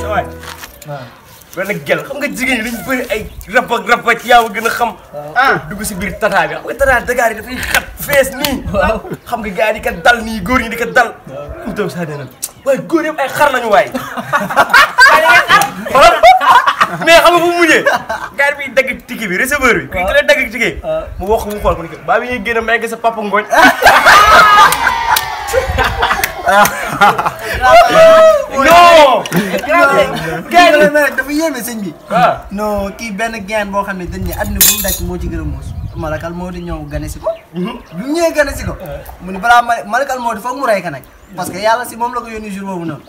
sawaay wala gel xam nga jigéen ñi dañu bëri ay rab ak rab ci yaa gën a xam ah dugg si biir tata bi xam nga tata dagaar yi dafay xat fees nii xam nga gars yi di ko dal nii góor ñi di ko dal am taw saa nee na waaye góor yëpp ay xar lañu waay. mais xam nga fu mu mujjee. gars bi dagg tiki bi receveur bi. waaw kuy dagg tiki. Ah. mu wax mu xool mu ne ko baa bi ñuy génn may ko sa papa ngooñ. non. gars yi nag dafa yéeme sëñ bi. waaw ah. non kii benn gain boo xam ne dañ ne àdduna bu mu daj moo ci gën a muus. Malakal Mody ñëw gane si ko. Mhm. bi mu ñëwee gane si ko. Ah. mu ne balaa Malakal Mody foog mu rey ka nag. parce que yàlla si moom la ko yónni jour boobu noonu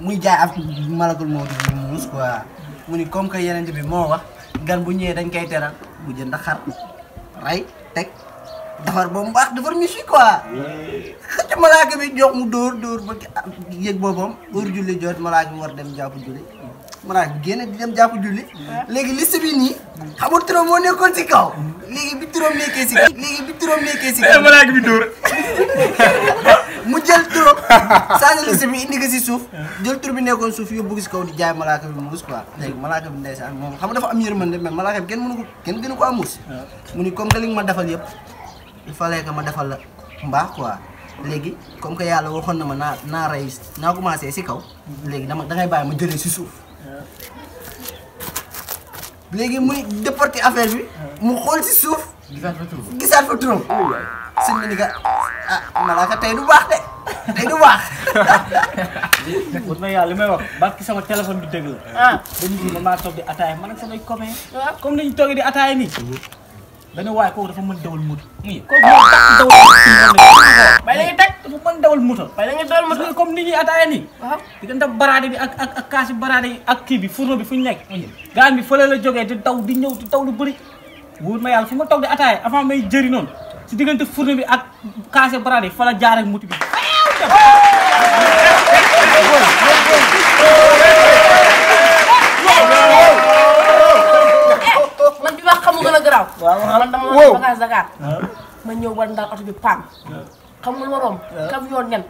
muy jaay ak malakul moo di muus quoi mu ni comme que yeneen bi moo wax gan bu ñëwee dañ koy teral bu jënd xar rey teg defar ba mu baax defar miche quoi xëcc malaaka bi jox mu dóor dóor ba yëg boobam heure julli jot malaaka bi war dem jàpp julli mën naa génn di dem jàpp julli léegi liste bi nii xam nga turam moo nekkoon si kaw léegi bi turam nekkee si kaw léegi bi turam nekkee si kaw malaaka bi dóor mu jël turam changé liste bi indi ko si suuf jël tur bi nekkoon suuf yóbbu ko si kaw di jaay malaaka bi muus quoi léegi malaaka bi ndeysaan moom xam nga dafa am yërmande mais malaaka bi kenn mënu ko kenn gënu ko am muus mu ni comme que li nga ma defal yëpp il fallait que ma defal la mbaax quoi léegi comme que yàlla waxoon na ma naa naa rey naa commencé si kaw léegi dama dangay bàyyi ma jëlee si suuf léegi muy déporté affaire bi mu xool si suuf gisaat fa tur gisaat fa turam sëñ bi ni ka ah malaaka tey du baax de tey du baax wut na yàlla li may wax barki sama téléphone bi dëgg la ah dañu gis ma maa toog di ataaya man ak samay copain comme ni ñu toogee di ataaya nii da ne waaye kooku dafa mën dawal moto. muy kooku moom dafa dawal moto. waaye dañuy teg dafa mën dawal moto. waaye dañuy dawal moto comme ni ñuy ataaya nii. waaw diggante baraade bi ak ak ak kaasi baraade yi ak kii bi fourneau bi fu ñu nekk. gaan bi fële la jógee di daw di ñëw di daw lu bëri. wóor ma yàlla fu ma toog di ataaya avant may jëri noonu si diggante fourneau bi ak. kaase baraade fa la jaar ak muti bi man bi ma xamu gën a garaaw. man dama la bagage Dakar. ma ñëw ba ndax oto bi paan. xam nga lu ma romb. camion nen.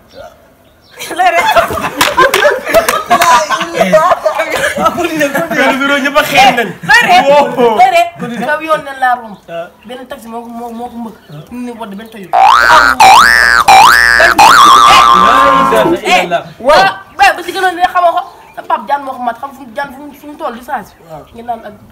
Pedro ñëpp a xeeñ nañ. bëre bëre kaw yoon na laa romb benn taxi moo ko moo moo ko mbëkk ñu ne wadd benn tojul wala ba ba si gënoon ne xamoo ko sa pap jaan moo ko mat xam fu mu jaan fu mu fu mu toll di saa si ngeen naan ak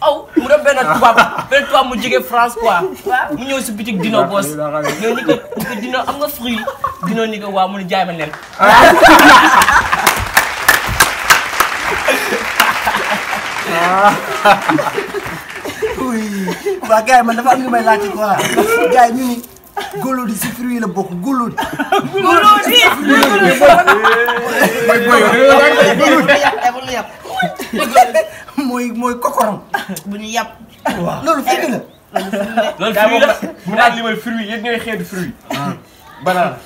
aw mu dem benn tubaab benn tubaab mu jógee France quoi. mu ñëw si bitik dino boos. ñëw ni ko ni ko dino am nga fruit dino ni ko waaw mu ne jaay ma nen. oui. waa gars yi man dafa am ñu may laajte quoi gars yi ñu ni Golodi si fruit yi la bokk Golodi. Golodi. mooy booy mooy mooy kokorom bu ñu yàpp. waaw loolu fekk la. loolu fruit la. bu naan li mooy fruit yéen ñooy xeetu fruit. banaan.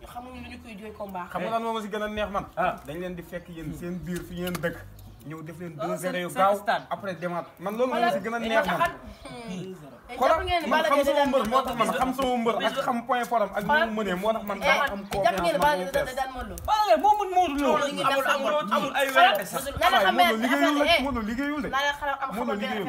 ñu xamuñu lu ñu koy jooy combat. xam nga lan moo ma si gën a neex man. Ah. dañ leen di fekk yéen seen biir fi ngeen dëkk. ñëw def leen deux zéro yu gaaw après demaat man loolu moo si gën a neex man. xoolal man xam sama mbër moo tax man xam sama mbër ak xam point forum ak ni mu mënee moo tax man dama am confiance man moom fees. waaw léegi moo mën Modou Lo. amul amul amul ay wér. waaw Modou Lo liggéeyul rek Modou Lo liggéeyul de. Modou Lo liggéeyul.